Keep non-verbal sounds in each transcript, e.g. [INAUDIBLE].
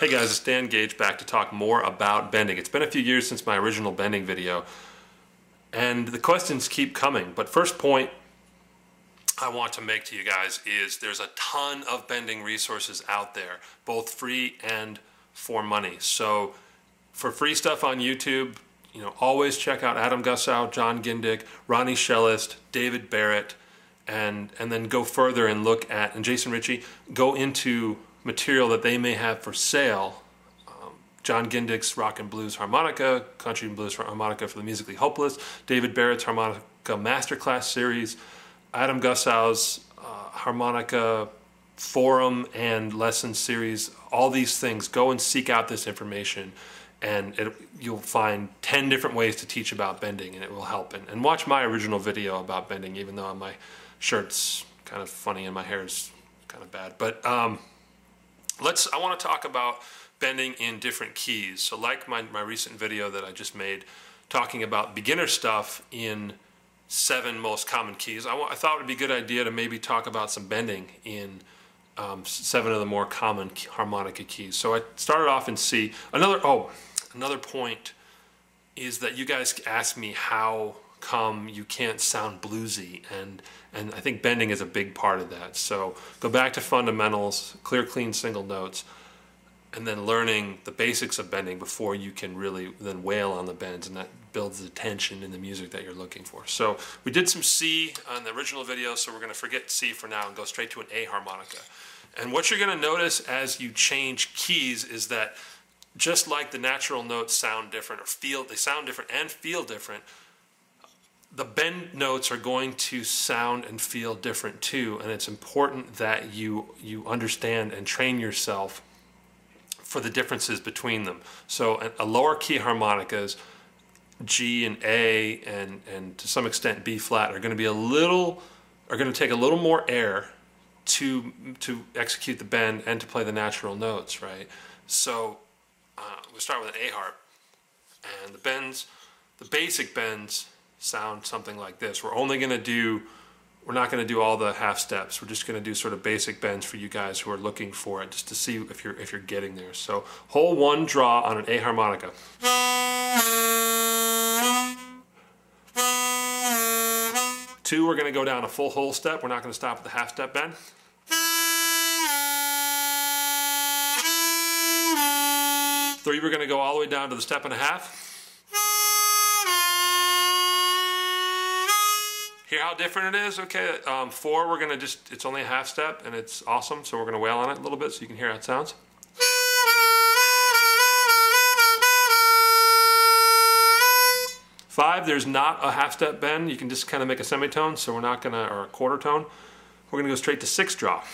Hey guys, it's Dan Gage back to talk more about bending. It's been a few years since my original bending video, and the questions keep coming. But first point I want to make to you guys is there's a ton of bending resources out there, both free and for money. So for free stuff on YouTube, you know, always check out Adam Gussow, Jon Gindick, Ronnie Shellist, David Barrett, and and then go further and look at and Jason Ritchie, go into material that they may have for sale. Um, Jon Gindick's Rock and Blues Harmonica, Country and Blues Harmonica for the Musically Hopeless, David Barrett's Harmonica Masterclass series, Adam Gussow's uh, Harmonica Forum and Lesson series, all these things. Go and seek out this information and it, you'll find 10 different ways to teach about bending and it will help. And, and watch my original video about bending, even though my shirt's kind of funny and my hair's kind of bad. But um, let's I want to talk about bending in different keys. So like my, my recent video that I just made talking about beginner stuff in seven most common keys, I, I thought it would be a good idea to maybe talk about some bending in um, seven of the more common harmonica keys. So I started off in C. Another, oh, another point is that you guys asked me how come you can't sound bluesy and and I think bending is a big part of that. So go back to fundamentals, clear clean single notes and then learning the basics of bending before you can really then wail on the bends and that builds the tension in the music that you're looking for. So we did some C on the original video so we're going to forget C for now and go straight to an A harmonica. And what you're going to notice as you change keys is that just like the natural notes sound different or feel they sound different and feel different the bend notes are going to sound and feel different too and it's important that you you understand and train yourself for the differences between them. So a, lower key harmonicas G and A and and to some extent B flat are going to be a little are going to take a little more air to to execute the bend and to play the natural notes right? So uh, we'll start with an A harp and the bends the basic bends sound something like this. We're only going to do, we're not going to do all the half steps. We're just going to do sort of basic bends for you guys who are looking for it, just to see if you're if you're getting there. So hole one draw on an A harmonica. Two, we're going to go down a full whole step. We're not going to stop at the half step bend. Three, we're going to go all the way down to the step and a half. Hear how different it is? Okay, um, four, we're gonna just, it's only a half step and it's awesome, so we're gonna wail on it a little bit so you can hear how it sounds. Five, there's not a half step bend. You can just kind of make a semitone, so we're not gonna, or a quarter tone. We're gonna go straight to six draw.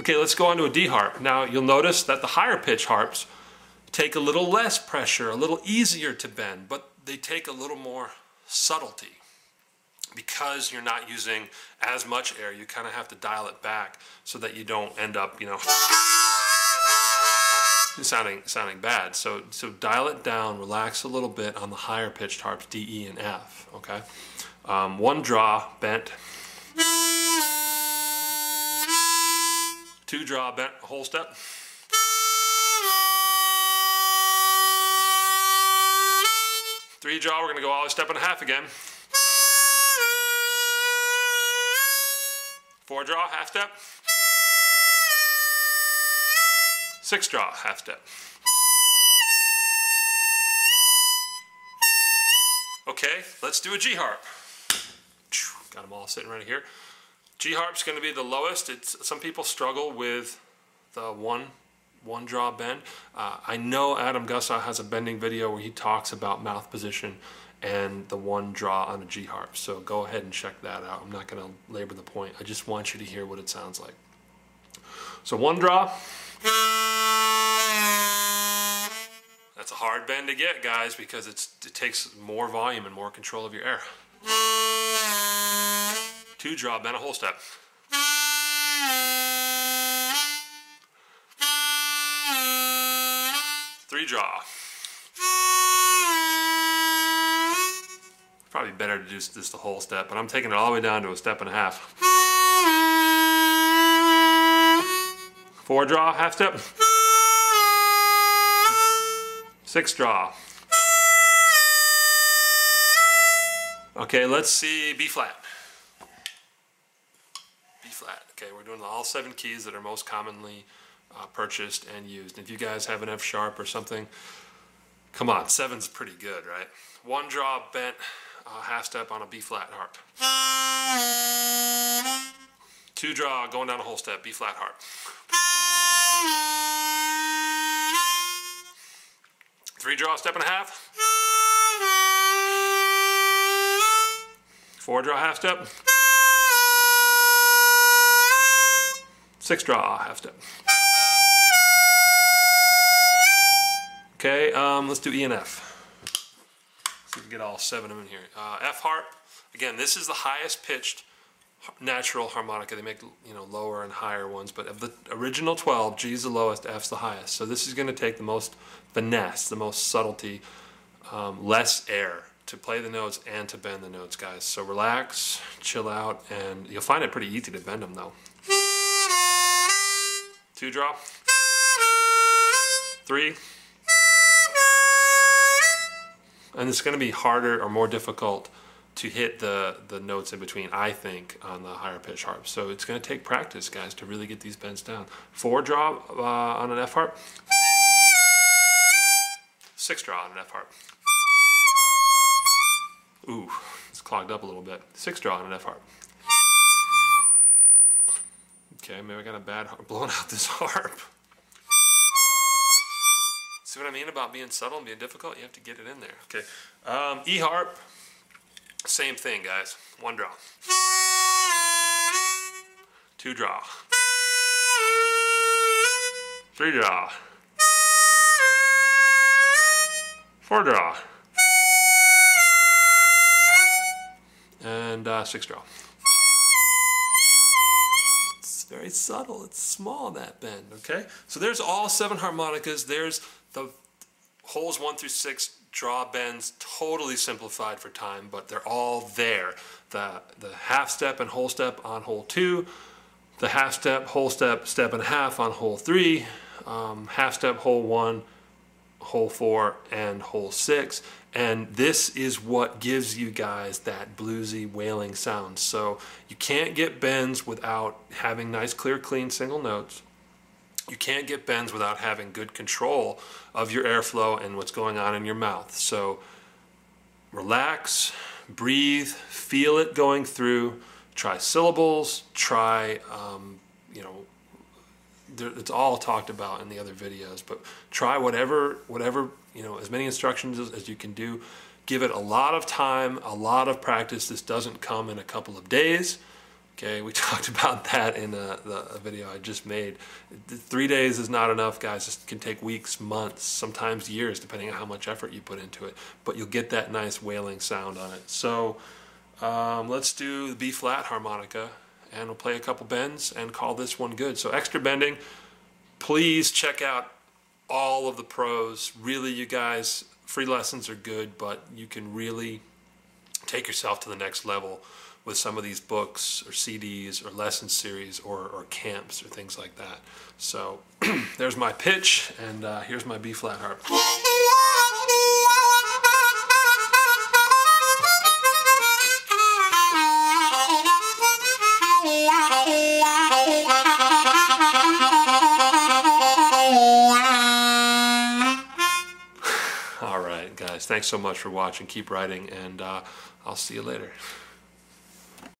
Okay, let's go on to a D harp. Now you'll notice that the higher pitch harps take a little less pressure, a little easier to bend, but they take a little more subtlety. Because you're not using as much air, you kind of have to dial it back so that you don't end up, you know, sounding sounding bad. So so dial it down, relax a little bit on the higher pitched harps D, E, and F. Okay, um, one draw bent, two draw bent, whole step. Three draw, we're gonna go all step and a half again. Four draw, half step. Six draw, half step. Okay, let's do a G harp. Got them all sitting right here. G harp's to be the lowest. It's some people struggle with the one one draw bend. Uh, I know Adam Gussow has a bending video where he talks about mouth position and the one draw on a G harp. So go ahead and check that out. I'm not going to labor the point. I just want you to hear what it sounds like. So one draw. That's a hard bend to get, guys, because it takes more volume and more control of your air. Two draw, bend a whole step. Three draw. Probably better to do this the whole step, but I'm taking it all the way down to a step and a half. Four draw, half step. Six draw. Okay, let's see B flat. B flat. Okay, we're doing all seven keys that are most commonly uh, purchased and used. If you guys have an F sharp or something, come on, seven's pretty good, right? One draw bent, uh, half step on a B flat harp. Two draw, going down a whole step, B flat harp. Three draw, step and a half. Four draw, half step. Six draw, half step. Okay, um, let's do E and F. If we can get all seven of them in here. Uh, F harp, again, this is the highest pitched natural harmonica. They make you know lower and higher ones, but of the original 12, G is the lowest, F's the highest. So this is going to take the most finesse, the most subtlety, um, less air to play the notes and to bend the notes, guys. So relax, chill out, and you'll find it pretty easy to bend them though. Two draw. Three. And it's going to be harder or more difficult to hit the, the notes in between, I think, on the higher pitch harp. So it's going to take practice, guys, to really get these bends down. Four draw uh, on an F harp. Six draw on an F harp. Ooh, it's clogged up a little bit. Six draw on an F harp. Okay, maybe I got a bad [LAUGHS] blowing out this [LAUGHS] harp. See what I mean about being subtle and being difficult? You have to get it in there. Okay, um, E harp. Same thing, guys. One draw. Two draw. Three draw. Four draw. And uh, six draw. Very subtle. It's small, that bend, okay? So there's all seven harmonicas. There's the holes one through six draw bends totally simplified for time, but they're all there. The, the half step and whole step on hole two, the half step, whole step, step and a half on hole three, um, half step, hole one, hole four, and hole six. And this is what gives you guys that bluesy wailing sound. So you can't get bends without having nice, clear, clean single notes you can't get bends without having good control of your airflow and what's going on in your mouth. So relax, breathe, feel it going through. Try syllables. Try, um, you know, it's all talked about in the other videos. But try whatever, whatever you know, as many instructions as, as you can do. Give it a lot of time, a lot of practice. This doesn't come in a couple of days. Okay, we [LAUGHS] talked about that in a, the, a video I just made. Three days is not enough, guys. It can take weeks, months, sometimes years, depending on how much effort you put into it. But you'll get that nice wailing sound on it. So um, let's do the B flat harmonica, and we'll play a couple bends and call this one good. So extra bending, please check out all of the pros. Really, you guys, free lessons are good, but you can really take yourself to the next level with some of these books or CDs or lesson series or, or camps or things like that. So [CLEARS THROAT] there's my pitch, and uh, here's my B flat harp. Thanks so much for watching. Keep writing, and uh, I'll see you later.